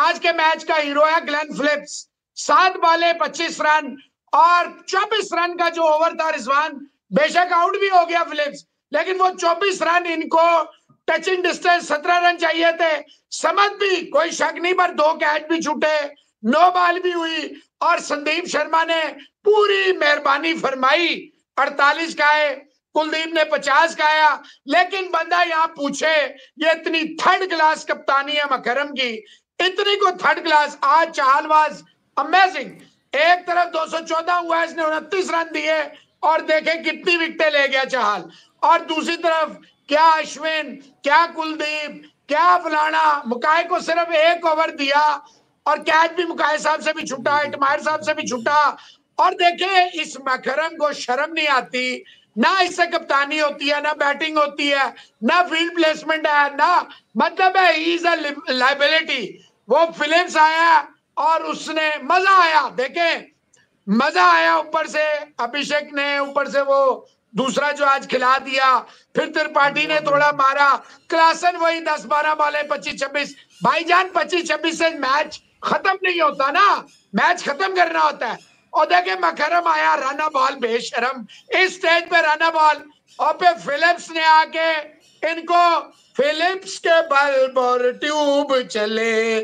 आज के मैच का हीरो है ग्लेन फिलिप्स। सात बाले, पच्चीस रन और चौबीस रन का जो ओवर था रिजवान, बेशक आउट भी हो गया फिलिप्स, लेकिन वो चौबीस रन इनको टचिंग डिस्टेंस सत्रह रन चाहिए थे। समझ भी, कोई शक नहीं, पर दो कैच भी छूटे, नो बॉल भी हुई और संदीप शर्मा ने पूरी मेहरबानी फरमाई। अड़तालीस का है, कुलदीप ने पचास गाया लेकिन बंदा यहाँ पूछे, ये इतनी थर्ड क्लास कप्तानी है मकरम की इतनी को थर्ड क्लास आज चाहल वाज अमेजिंग एक तरफ़ 214 हुआ इसने उनतीस रन दिए और देखे कितनी विकटें ले गया चाहल और दूसरी तरफ़ क्या अश्विन क्या कुलदीप क्या फलाना मुकाय को सिर्फ़ एक ओवर दिया और कैच भी मुकाय साहब से भी छुटा इटमायर साहब से भी छुटा। और देखे इस मखरम को शर्म नहीं आती ना इससे कप्तानी होती है ना बैटिंग होती है ना फ़ील्ड प्लेसमेंट है ना मतलब है इज़ अ लाइबिलिटी वो फिलिप्स आया और उसने मज़ा आया, देखे। मज़ा आया ऊपर से, अभिषेक ने ऊपर से वो दूसरा जो आज खिला दिया, फिर त्रिपाठी ने थोड़ा मारा। क्लासन वही दस बारह बाले पच्चीस छब्बीस। भाईजान, पच्चीस छब्बीस से मैच खत्म नहीं होता ना। मैच खत्म करना होता है। और देखे मकरम आया, राना बॉल, बेशरम। इस स्टेज पे राना बॉल। और पे फिलिप्स ने आके इनको फिलिप्स के बल पर ट्यूब चले।